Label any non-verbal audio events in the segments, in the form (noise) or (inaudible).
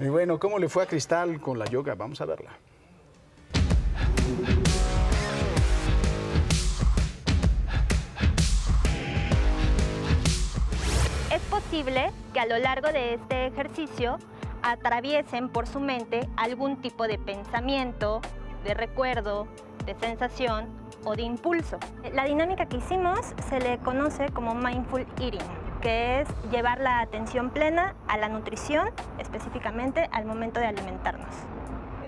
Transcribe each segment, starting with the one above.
Y bueno, ¿cómo le fue a Cristal con la yoga? Vamos a verla. Es posible que a lo largo de este ejercicio atraviesen por su mente algún tipo de pensamiento, de recuerdo, de sensación o de impulso. La dinámica que hicimos se le conoce como mindful eating, que es llevar la atención plena a la nutrición, específicamente al momento de alimentarnos.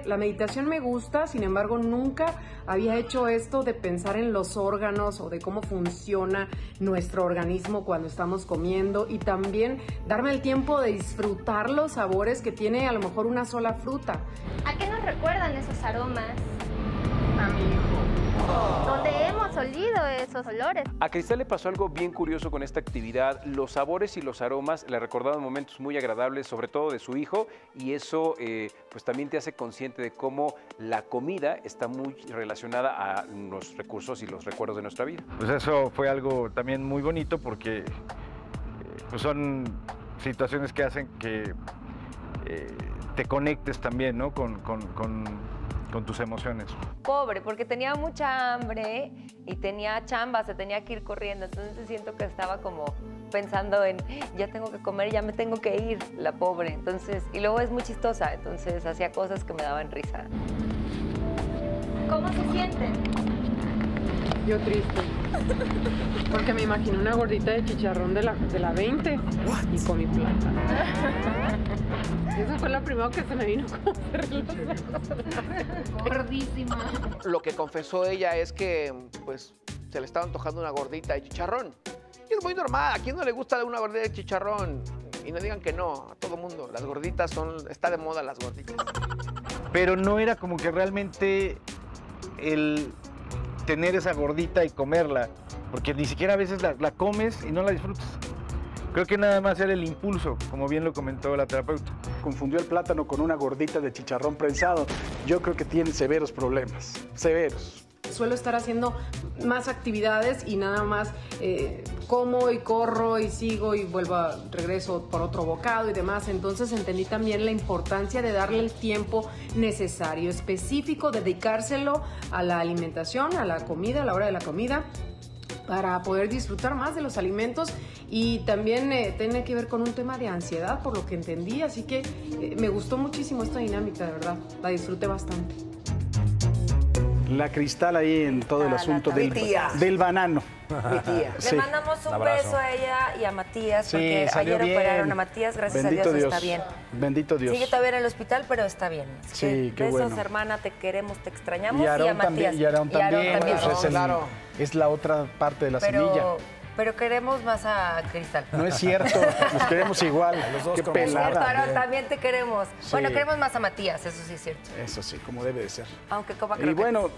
La meditación me gusta, sin embargo nunca había hecho esto de pensar en los órganos o de cómo funciona nuestro organismo cuando estamos comiendo y también darme el tiempo de disfrutar los sabores que tiene a lo mejor una sola fruta. ¿A qué nos recuerdan esos aromas? A mi esos olores. A Cristal le pasó algo bien curioso con esta actividad. Los sabores y los aromas le recordaban momentos muy agradables, sobre todo de su hijo, y eso eh, pues también te hace consciente de cómo la comida está muy relacionada a los recursos y los recuerdos de nuestra vida. Pues eso fue algo también muy bonito porque eh, pues son situaciones que hacen que eh, te conectes también ¿no? con, con- con- con tus emociones. pobre porque tenía mucha hambre y tenía chamba, se tenía que ir corriendo. Entonces siento que estaba como pensando en ya tengo que comer, ya me tengo que ir, la pobre. Entonces, y luego es muy chistosa, entonces hacía cosas que me daban risa. ¿Cómo se sienten? Yo triste. Porque me imaginé una gordita de chicharrón de la, de la 20 y con mi plata. Eso fue lo primero que se me vino como cerrar los ojos. Gordísima. Lo que confesó ella es que pues se le estaba antojando una gordita de chicharrón. Y es muy normal, ¿a quién no le gusta una gordita de chicharrón? Y no digan que no, a todo mundo. Las gorditas son, está de moda las gorditas. Pero no era como que realmente el tener esa gordita y comerla, porque ni siquiera a veces la, comes y no la disfrutas. Creo que nada más era el impulso, como bien lo comentó la terapeuta. Confundió el plátano con una gordita de chicharrón prensado. Yo creo que tiene severos problemas. Severos. Suelo estar haciendo más actividades y nada más eh, como y corro y sigo y vuelvo a regreso por otro bocado y demás. Entonces entendí también la importancia de darle el tiempo necesario, específico, dedicárselo a la alimentación, a la comida, a la hora de la comida para poder disfrutar más de los alimentos y también eh, tiene que ver con un tema de ansiedad, por lo que entendí, así que eh, me gustó muchísimo esta dinámica, de verdad, la disfruté bastante. La Cristal ahí en todo el Ah, asunto del, del banano. Mi tía. (laughs) Sí. Le mandamos un, abrazo. beso a ella y a Matías, Sí, porque ayer bien. operaron a Matías, gracias Bendito a Dios, Dios. está bien. Bendito Dios. Sigue todavía en el hospital, pero está bien. Así Sí, que qué besos, bueno. hermana, te queremos, te extrañamos. Y Y, a Matías. también. Y Aarón también. también. pues, es, el- Claro. es la otra parte de la semilla. pero, pero queremos más a Cristal. No es cierto, nos queremos igual. (laughs) Qué Es cierto, pelada. Aarón, también te queremos. Sí. Bueno, queremos más a Matías, eso sí es cierto. Eso sí, como debe de ser. Aunque coma Y croquetas. bueno,